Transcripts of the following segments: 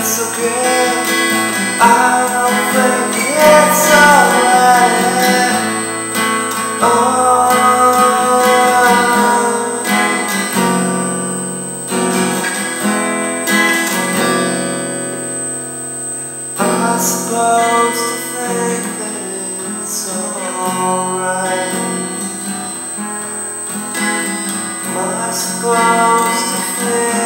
it's okay. I don't think it's alright. Oh. I supposed to think that it's alright. Am I supposed to think?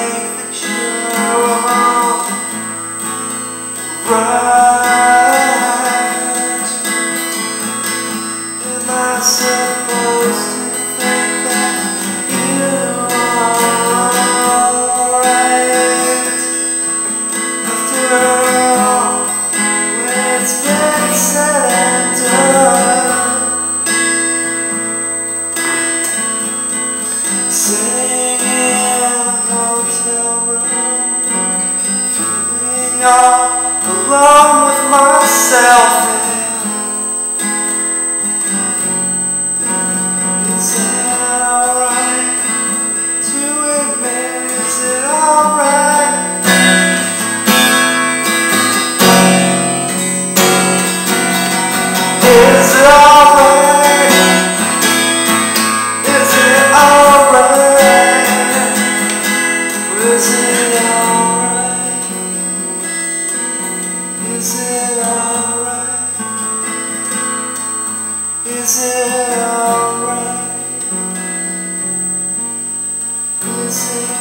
Is it alright? Is it alright? Is it